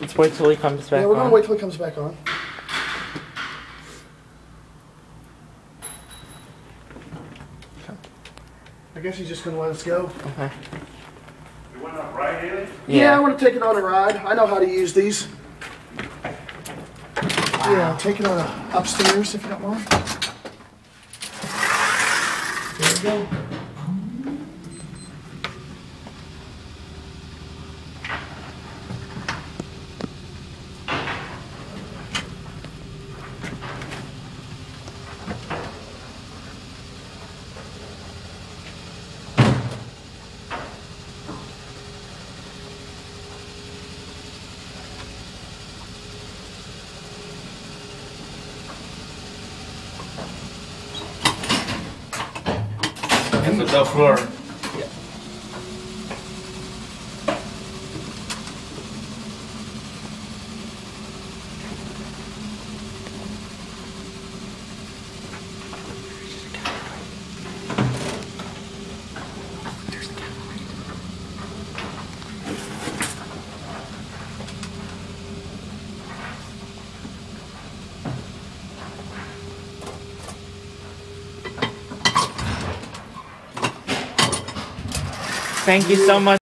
Let's wait till he comes back Yeah, we're gonna on. wait till he comes back on. I guess he's just gonna let us go. Okay. You want to ride in it? Yeah, I want to take it on a ride. I know how to use these. Yeah, take it on a upstairs if you don't mind. There we go. It's the floor. Thank you so much.